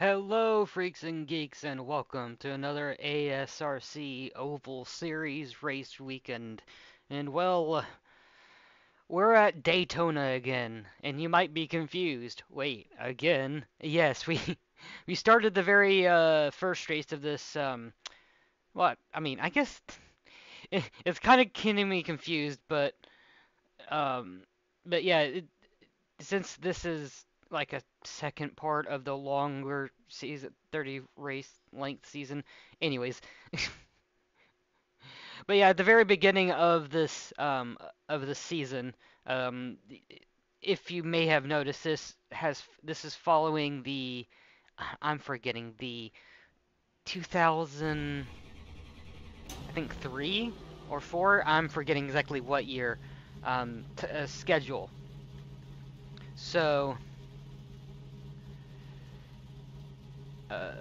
Hello, freaks and geeks, and welcome to another ASRC Oval Series race weekend. And well, we're at Daytona again, and you might be confused. Wait, again? Yes, we we started the very uh, first race of this. Um, what? I mean, I guess it, it's kind of getting me confused, but um, but yeah, it, since this is like a second part of the longer season 30 race length season. Anyways. But yeah at the very beginning of this um of the season um if you may have noticed this has this is following the i'm forgetting the 2000 i think 3 or 4 i'm forgetting exactly what year um t- uh, schedule. So uh,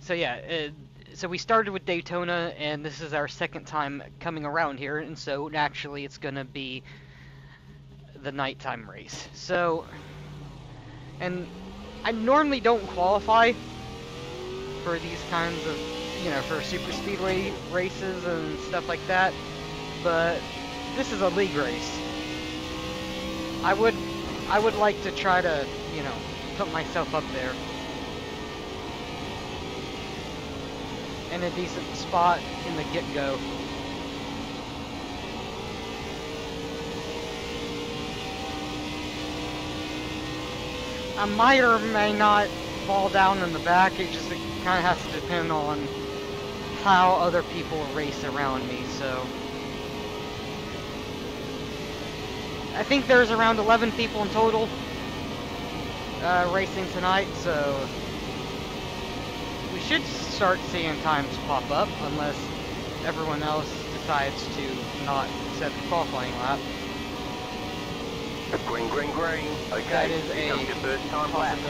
so yeah, uh, so we started with Daytona, and this is our second time coming around here, and so naturally it's gonna be the nighttime race. So, and I normally don't qualify for these kinds of, you know, for super speedway races and stuff like that, but this is a league race. I would, I would like to try to, you know, put myself up there. In a decent spot in the get-go. I might or may not fall down in the back, it just kind of has to depend on how other people race around me, so... I think there's around 11 people in total uh, racing tonight, so we should start seeing times pop up unless everyone else decides to not set the qualifying lap. Green, green, green. Okay, That is a your first time lap.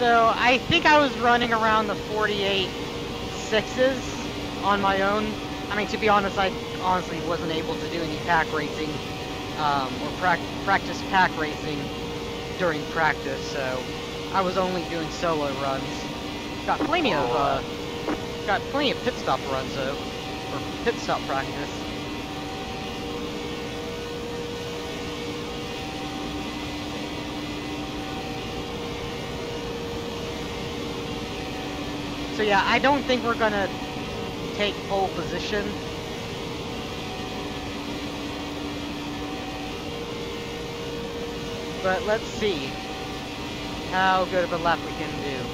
So I think I was running around the 48 sixes on my own. I mean, to be honest, I honestly wasn't able to do any pack racing um, or prac practice pack racing during practice, so I was only doing solo runs. Got plenty of uh, got plenty of pit stop runs though, or pit stop practice. So yeah, I don't think we're gonna take pole position. But let's see how good of a lap we can do.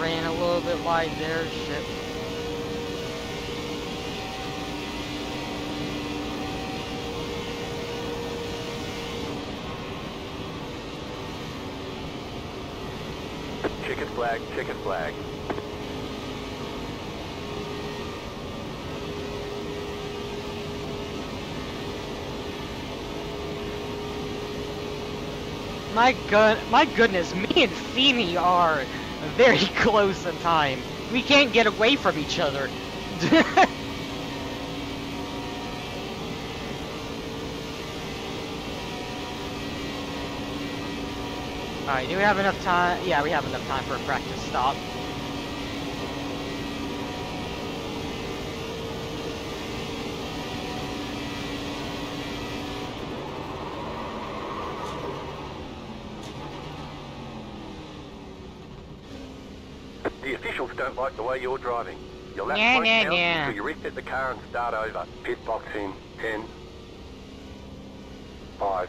Ran a wide there, shit. Chicken flag, chicken flag. My gun, my goodness, me and Feeney are very close in time. We can't get away from each other. Alright, do we have enough time? Yeah, we have enough time for a practice stop. The officials don't like the way you're driving. Your lap Yeah, won't yeah, yeah. until you reset the car and start over. Pit box in 10, 5,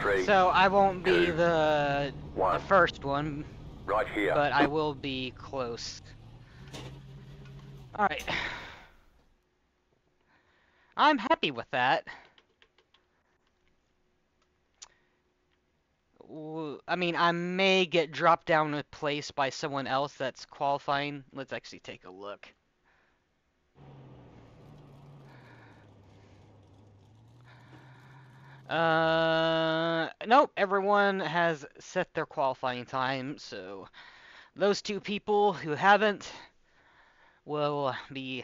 3, So I won't be two, the the one. first one. Right here. but I will be close. Alright. I'm happy with that. I mean, I may get dropped down a place by someone else that's qualifying. Let's actually take a look. Uh, nope, everyone has set their qualifying time, so those two people who haven't will be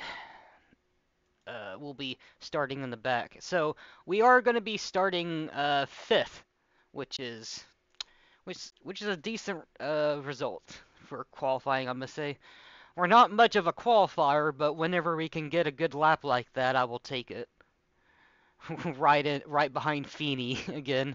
uh, will be starting in the back. So we are going to be starting uh, fifth, which is which which is a decent uh, result for qualifying. I'm gonna say we're not much of a qualifier, but whenever we can get a good lap like that, I will take it. right in, right behind Feeney again.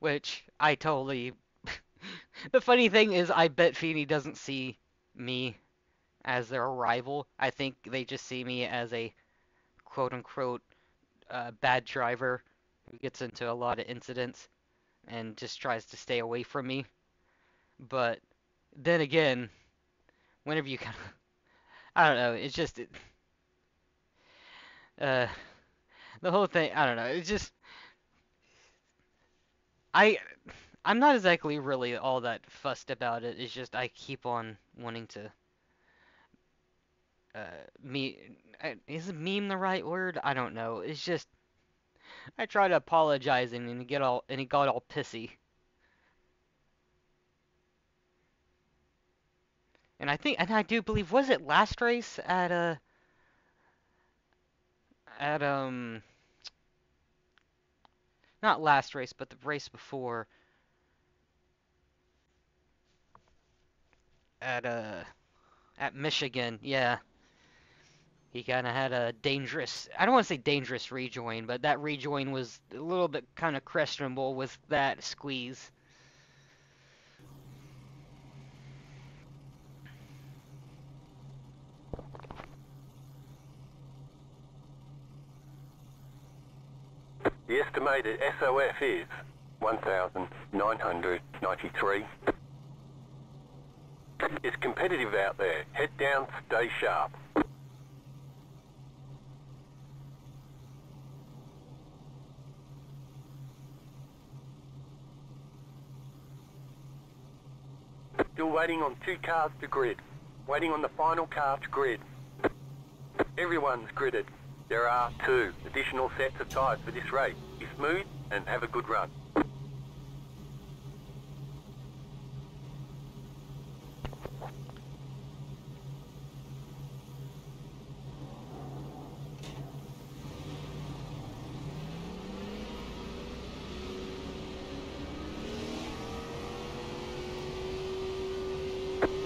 Which I totally. the funny thing is, I bet Feeney doesn't see me as their rival. I think they just see me as a quote unquote uh, bad driver who gets into a lot of incidents and just tries to stay away from me. But then again, whenever you kind of, I don't know, it's just, it, uh, the whole thing, I don't know, it's just, I, I'm not exactly really all that fussed about it. It's just I keep on wanting to, uh, me, uh, is meme the right word? I don't know. It's just, I tried to apologize and he get all, and he got all pissy. And I think, and I do believe, was it last race at uh at um not last race, but the race before at uh at Michigan, yeah. He kind of had a dangerous, I don't want to say dangerous rejoin, but that rejoin was a little bit kind of questionable with that squeeze. The estimated SOF is 1,993. It's competitive out there. Head down, stay sharp. Still waiting on two cars to grid. Waiting on the final car to grid. Everyone's gridded. There are two additional sets of tyres for this race. Be smooth and have a good run.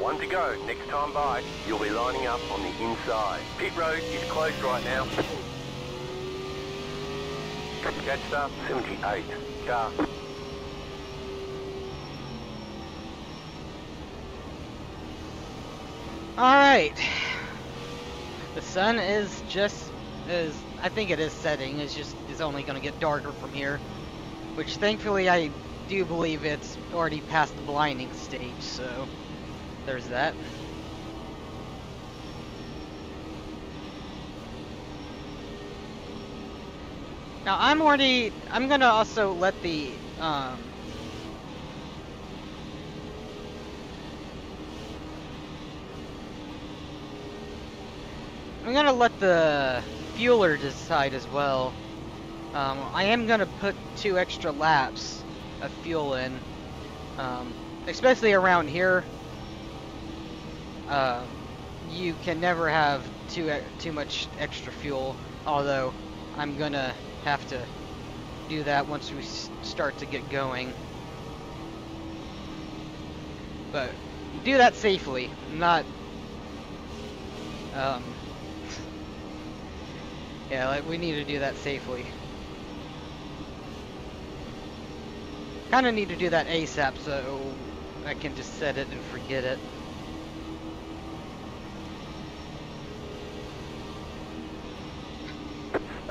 One to go. Next time by, you'll be lining up on the inside. Pit road is closed right now. Jetstar 78. Car. Alright. The sun is just is I think it is setting. It's just is only gonna get darker from here. Which thankfully I do believe it's already past the blinding stage, so there's that. Now I'm already I'm gonna also let the um I'm gonna let the fueler decide as well. Um, I am gonna put two extra laps of fuel in, um, especially around here. Uh, you can never have too too much extra fuel. Although I'm gonna have to do that once we start to get going. But do that safely, not. Um, yeah, like we need to do that safely. Kind of need to do that ASAP so I can just set it and forget it.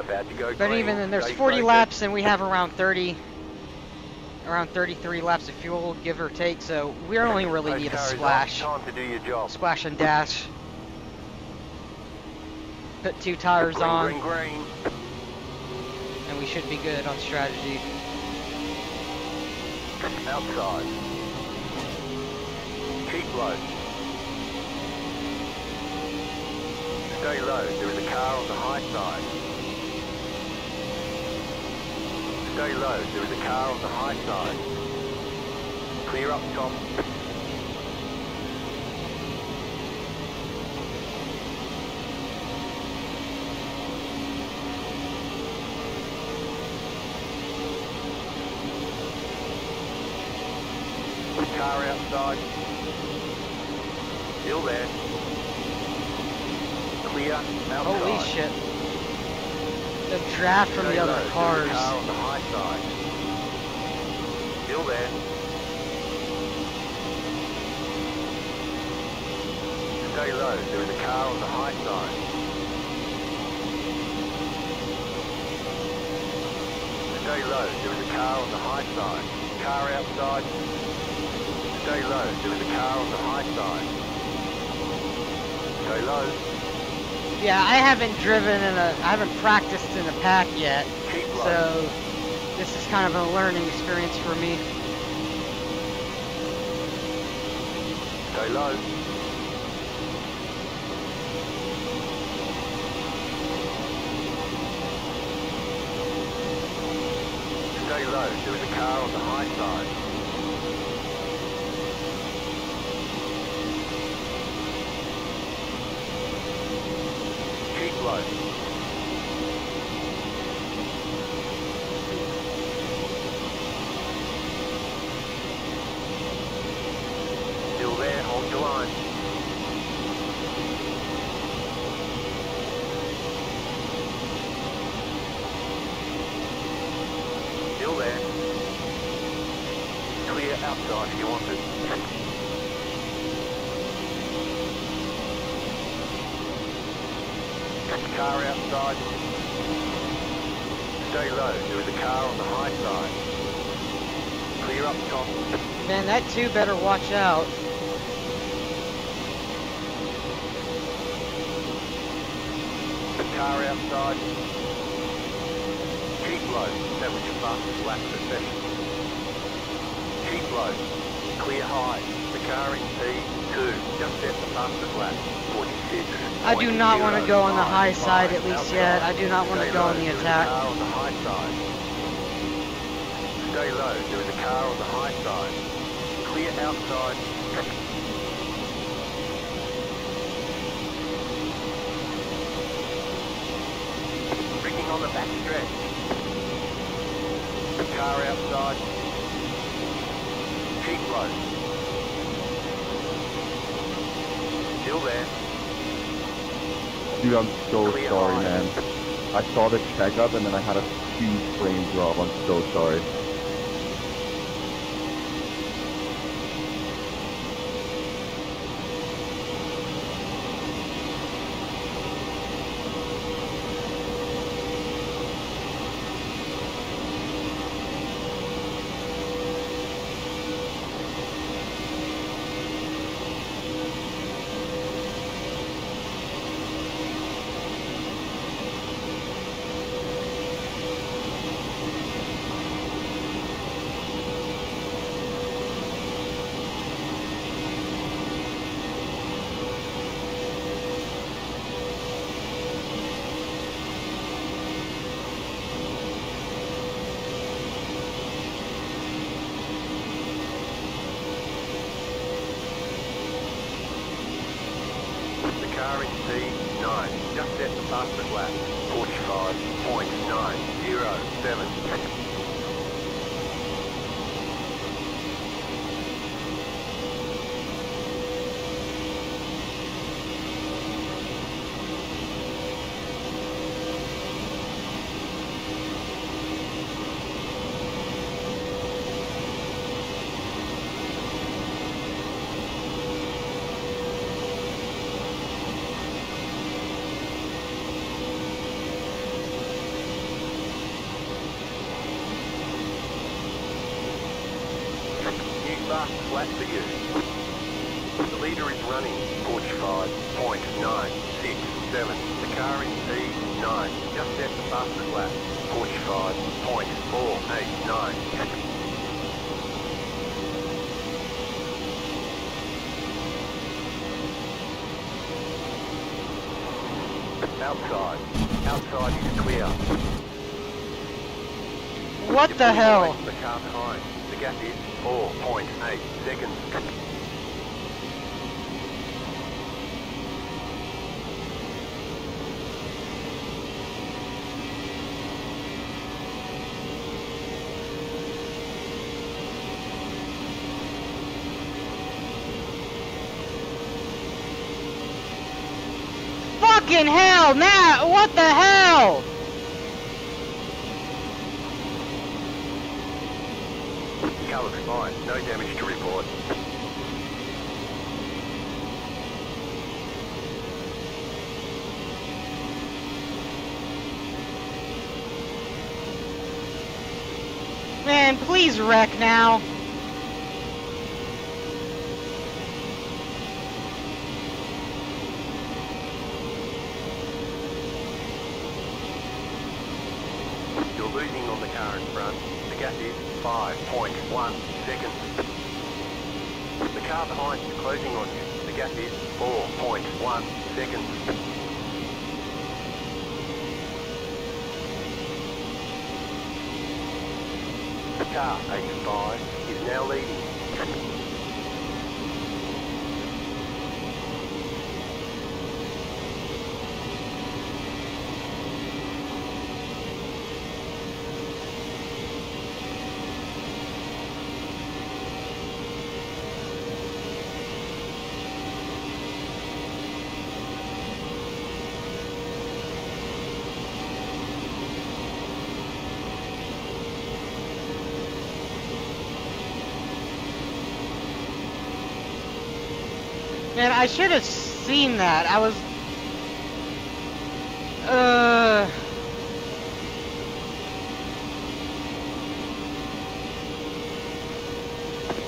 To go But green. even then, there's Stay 40 focused. laps, and we have around 30, around 33 laps of fuel, give or take. So we only really Those need a splash, Time to do your job. splash and dash. Put two tires green, on, green. and we should be good on strategy. Outside. Keep low. Stay low. There is a car on the high side. Stay low. There is a car on the high side. Clear up top. Car outside. Still there. Clear outside. Holy shit. The draft from the other low. Cars. Stay low. There is a car on the high side. Stay low. There is a car on the high side. Car outside. Stay low. There is a car on the high side. Stay low. Yeah, I haven't driven in a, I haven't practiced in a pack yet, so this is kind of a learning experience for me. Stay low. Stay low. There is a car on the high side. Keep low. Still there. Hold your line. Still there. Clear outside if you want it. Car outside. Stay low. There is a car on the high side. Clear up top. Man, that two better watch out. Car outside. Keep low. That was your fastest lap of the session. Keep low. Clear high. The car in P2. Just set the fastest lap. 46. I do not want to go on the high side at least yet. I do not want to go on the There is a attack. on the high side. Stay low. There is a car on the high side. Clear outside. Bringing on the back stretch. Car outside. Keep low. Still there. Dude, I'm so Clear sorry, high. man. I saw the checkup and then I had a huge frame drop. I'm so sorry. Outside. Outside is clear. What the hell? The car behind. The gap is 4.8 seconds. Fucking hell, Matt! What the hell? Looks fine. No damage to report. Man, please wreck now. You're losing on the car in front. The gap is 5.1 seconds. The car behind is closing on you. The gap is 4.1 seconds. The car 85 is now leading. Man, I should have seen that. I was. Uh.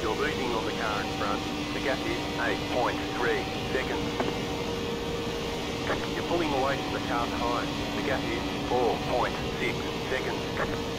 You're losing on the car in front. The gap is 8.3 seconds. You're pulling away from the car behind. The gap is 4.6 seconds.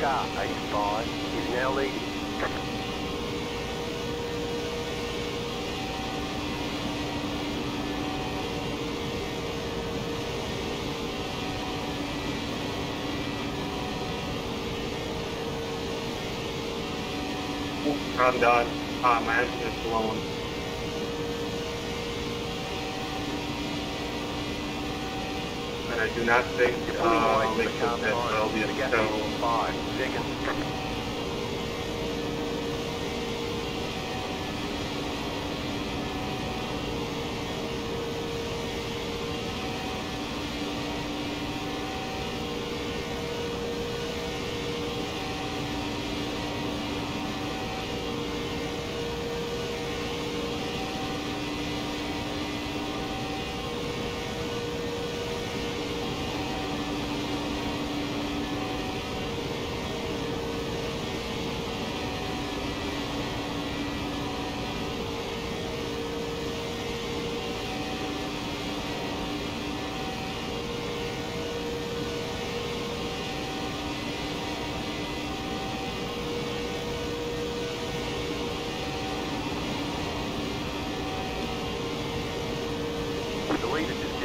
Car 85 is now leading. I'm done. Ah, my engine is blowing. I do not think uh, away I'll from make the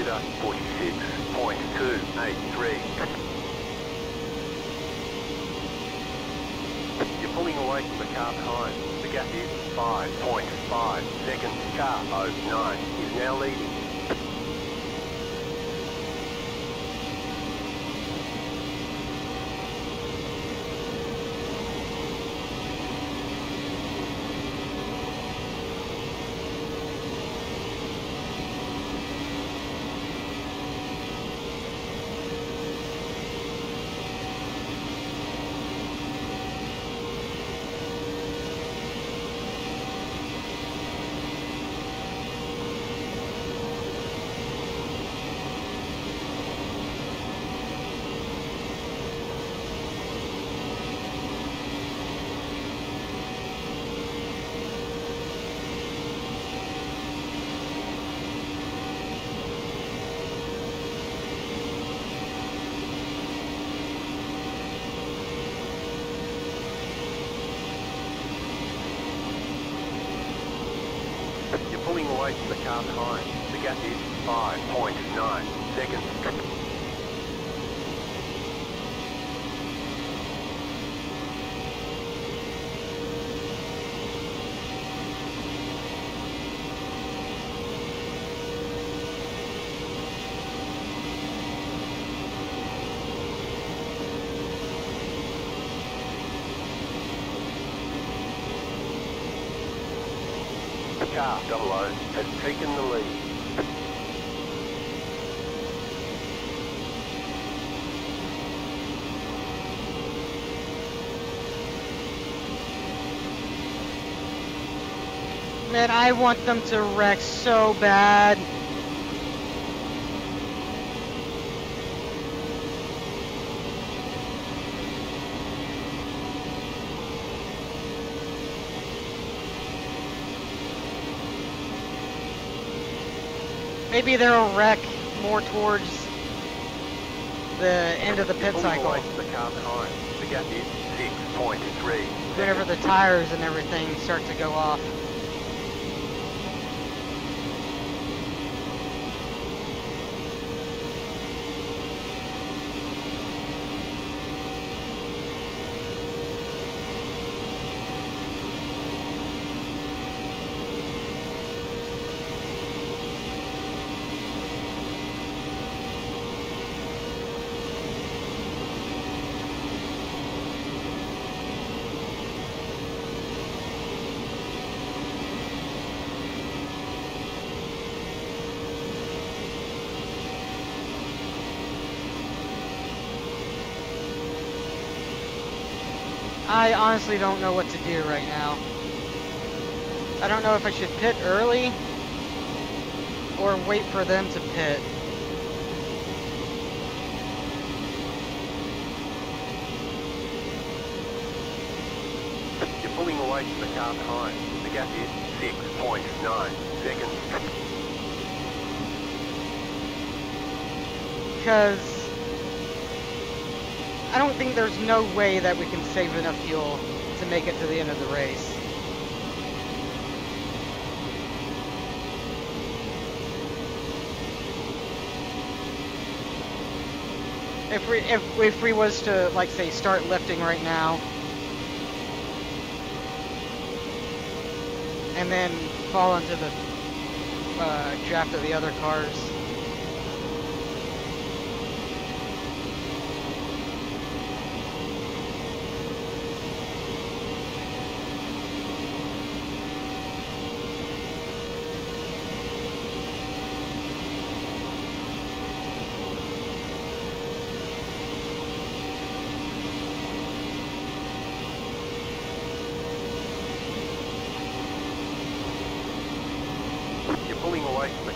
leader just did a 46.283. You're pulling away from the car behind. The gap is 5.5 seconds. Car 09 is now leading. away from the car behind. The gap is 5.9 seconds. Double O has taken the lead. Man, I want them to wreck so bad. Maybe they'll wreck more towards the end of the pit cycle. away from the car behind. The gap is 6.3 Whenever the tires and everything start to go off. I honestly don't know what to do right now. I don't know if I should pit early or wait for them to pit. You're pulling away from the car behind. The gap is 6.9 seconds. Because I don't think there's no way that we can save enough fuel to make it to the end of the race. If we if if we was to like say start lifting right now and then fall into the uh, draft of the other cars.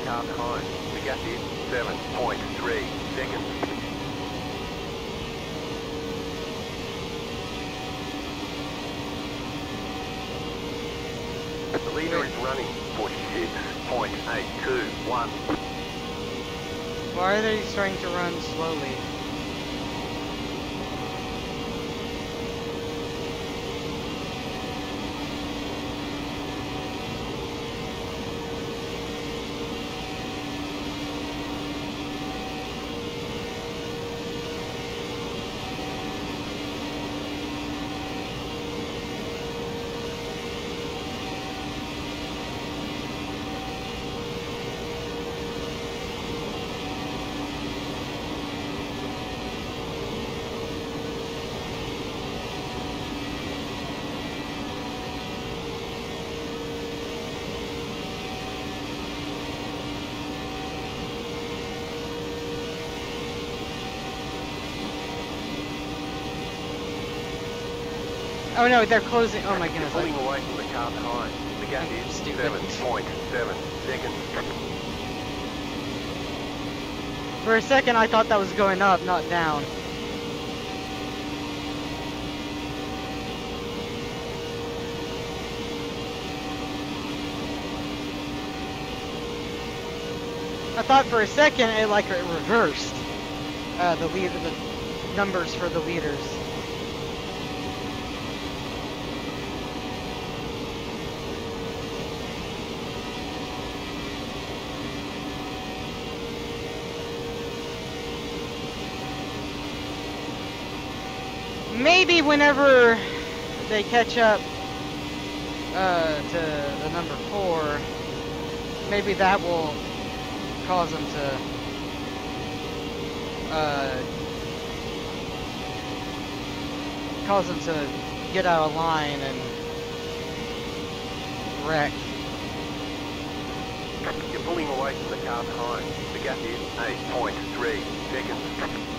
Car behind. The gap is 7.3 seconds. The leader is running 46.821. Why are they starting to run slowly? Oh no, they're closing. Oh my You're goodness. pulling away from the car behind. The gap is stupid. 7.7 seconds. For a second, I thought that was going up, not down. I thought for a second it like it reversed uh, the lead, the numbers for the leaders. Maybe whenever they catch up uh, to the number four, maybe that will cause them to uh, cause them to get out of line and wreck. You're pulling away from the car behind. The gap is 8.3 seconds.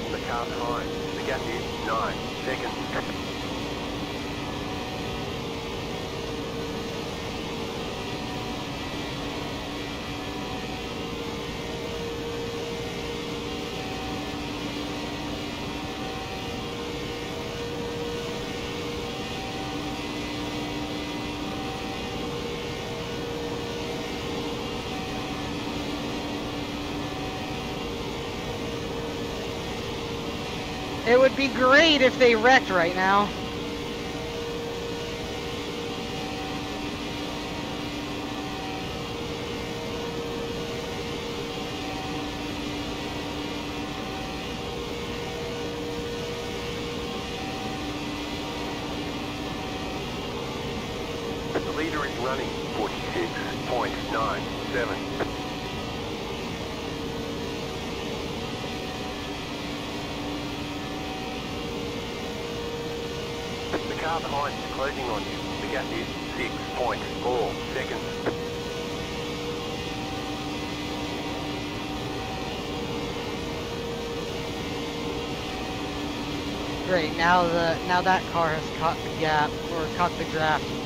From the car behind. The gap is 9 seconds. It would be great if they wrecked right now. The leader is running 46.97. The car behind is closing on you. The gap is 6.4 seconds. Great. Now the now that car has caught the gap or caught the draft.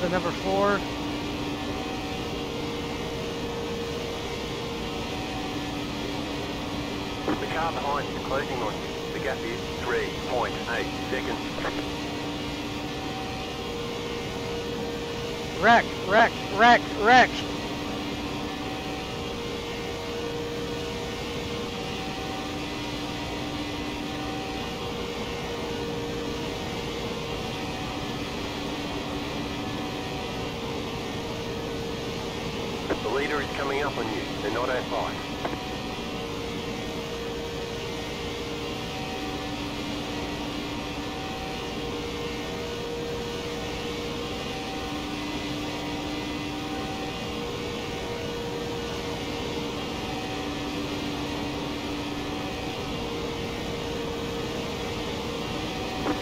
The number four. The car behind is closing on you. The gap is 3.8 seconds. Wreck, wreck, wreck, wreck. The leader is coming They're not at five.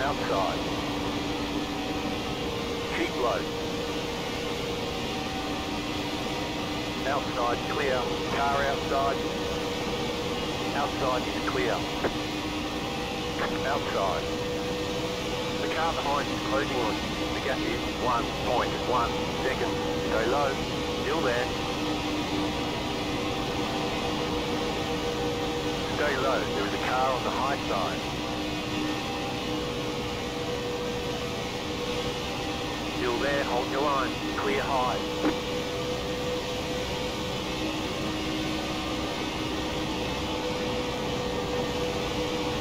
Outside. Keep low. Outside clear. Car outside. Outside is clear. Outside. The car behind is closing on you. The gap is 1.1 seconds. Stay low. Still there. Stay low. There is a car on the high side. Still there. Hold your line. Clear high.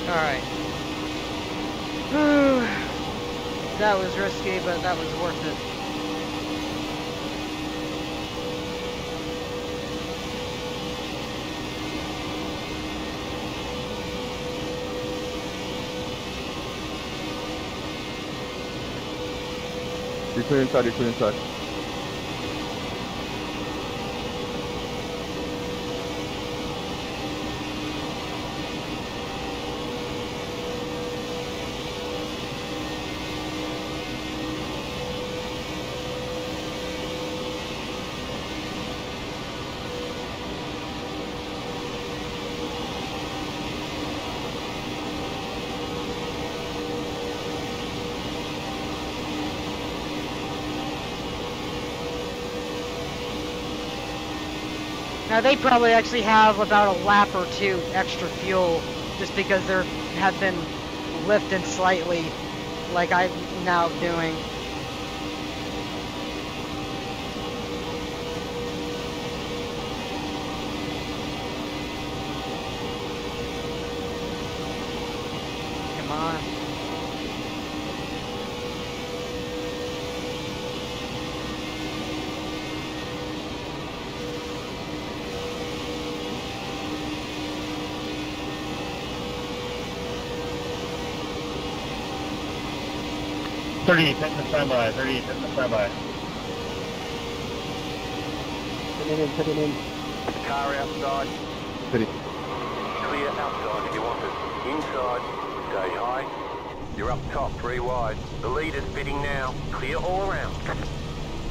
Alright. That was risky, but that was worth it. You're clear inside, you're clear inside. Now they probably actually have about a lap or two extra fuel just because they have been lifting slightly like I'm now doing. 30, take the standby, 30, take the standby. Put it in, put it in. Car outside. 30. Clear outside if you want it. Inside, stay high. You're up top, three wide. The leader's bidding now. Clear all around.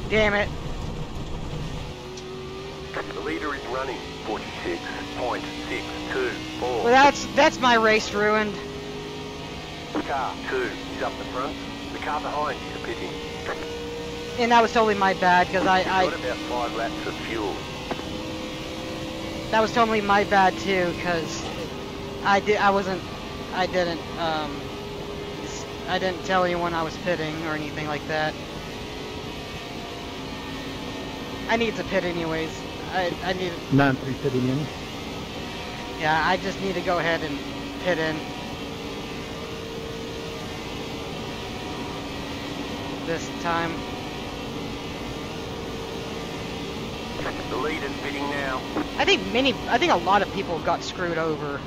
Damn it. The leader is running 46.624. Well, that's, that's my race ruined. Car 2 is up the front. The car behind is pitting. And that was totally my bad because I, You've I got about five laps of fuel. that was totally my bad too because I did I wasn't I didn't um s- I didn't tell anyone I was pitting or anything like that. I need to pit anyways. I I need Non-three sitting in. yeah I just need to go ahead and pit in. This time. The leader's fitting now. I think many I think a lot of people got screwed over.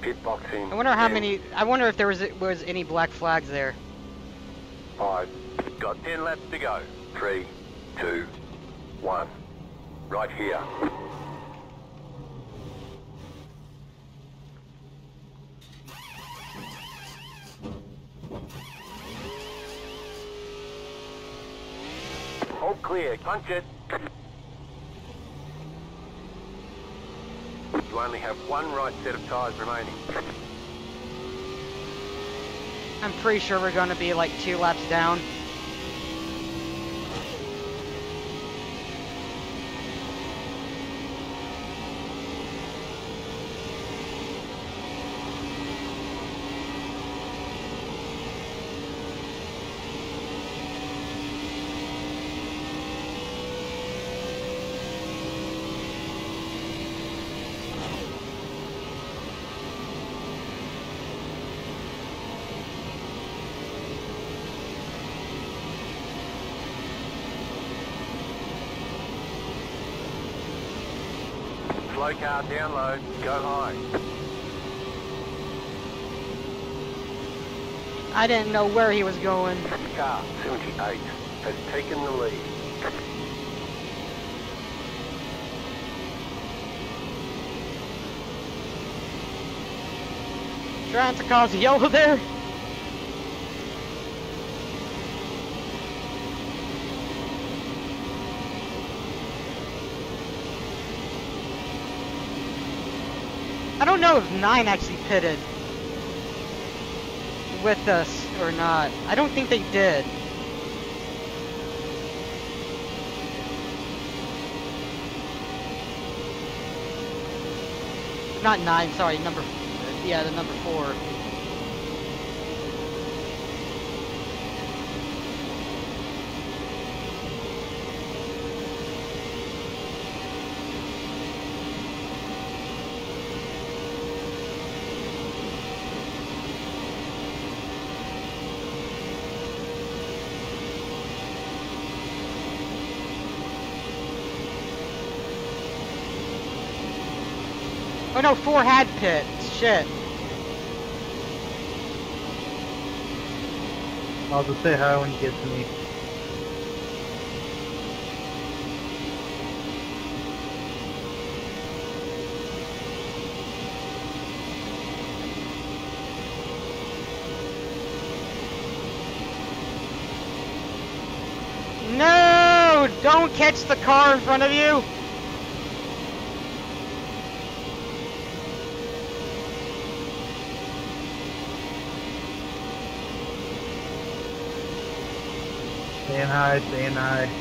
Pit boxing. I wonder how Ten, many I wonder if there was was any black flags there. Five. Got ten laps to go. Three, two, one. Right here. All clear. Punch it. You only have one right set of tyres remaining. I'm pretty sure we're going to be like two laps down. Go high. I didn't know where he was going. Car 78 has taken the lead. Trying to cause a yellow there? I don't know if 9 actually pitted with us or not. I don't think they did. Not 9, sorry, number... Yeah, the number 4. 4 had pit. Shit. I'll just say hi when you get to me. No! Don't catch the car in front of you! Saying high, saying hi.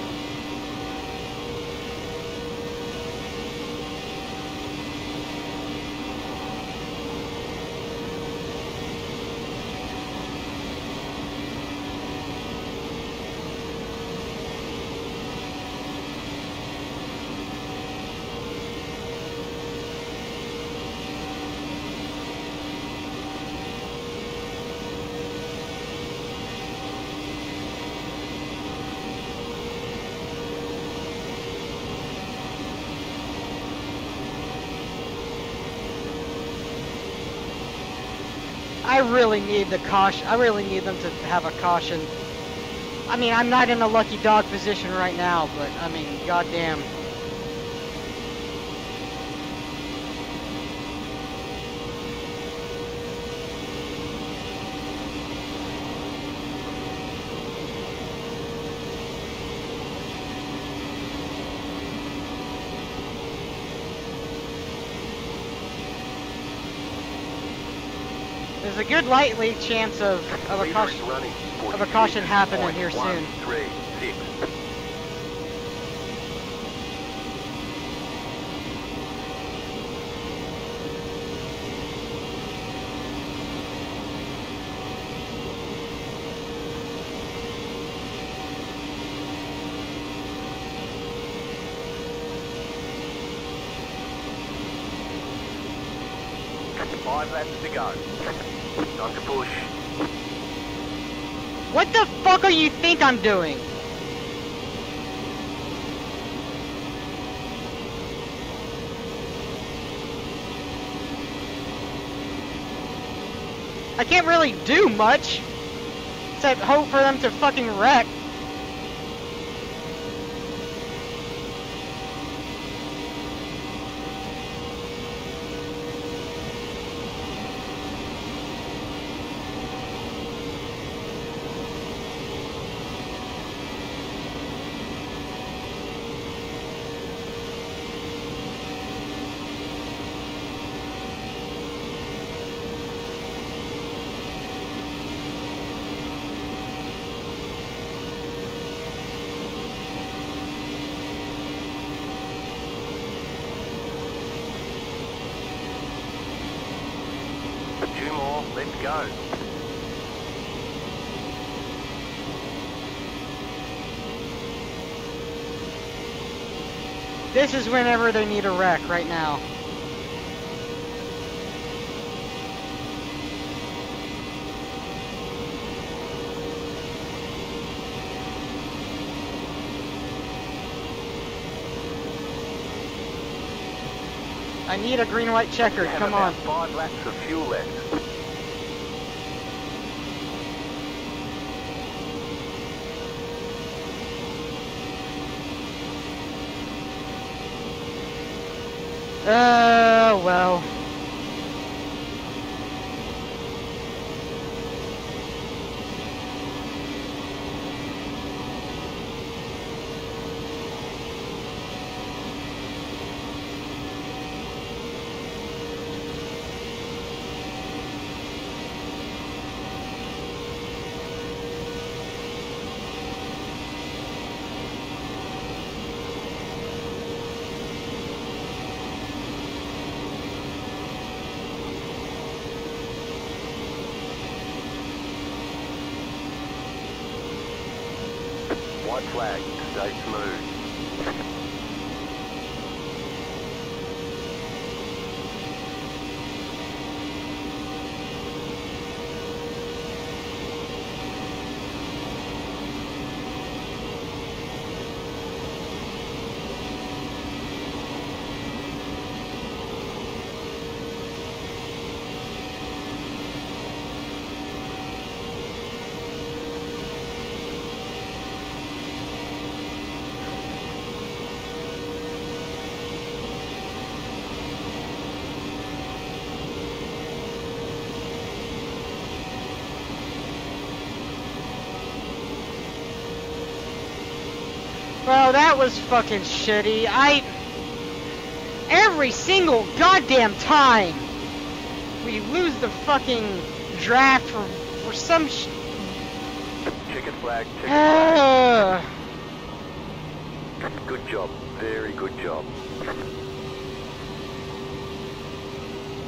I really need the caution. I really need them to have a caution. I mean, I'm not in a lucky dog position right now, but I mean, goddamn. There's a good likely chance of, of a caution. of a caution happening here soon. Five laps to go. To push. What the fuck are you think I'm doing? I can't really do much. Except hope for them to fucking wreck. Two more. Let's go. This is whenever they need a wreck right now. I need a green white checkered, come on. Five laps of fuel left. Uh, well. white flag. Stay smooth. Bro, that was fucking shitty. I. Every single goddamn time we lose the fucking draft for for some sh. Checkered flag. Checkered flag. Good job. Very good job.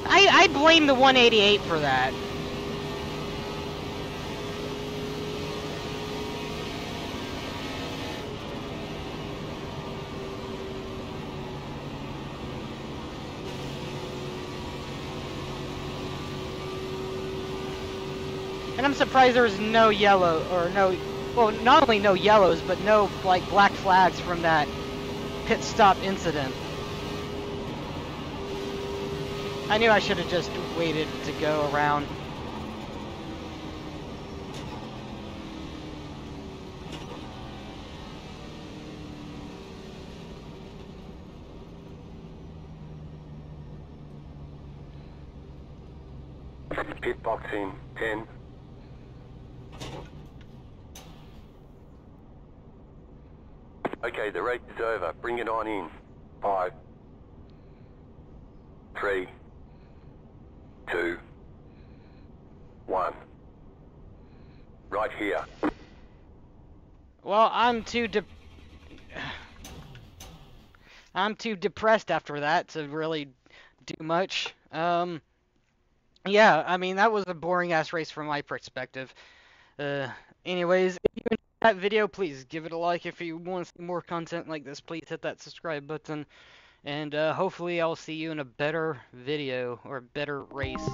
I I blame the 188 for that. And I'm surprised there was no yellow or no well not only no yellows but no like black flags from that pit stop incident. I knew I should have just waited to go around. Pit box. 10. Okay, the race is over. Bring it on in. Five. Three. Two. One. Right here. Well, I'm too de- I'm too depressed after that to really do much. Um yeah, I mean that was a boring ass race from my perspective. Uh anyways, if you that video, please give it a like if you want to see more content like this. Please hit that subscribe button and uh hopefully I'll see you in a better video or a better race.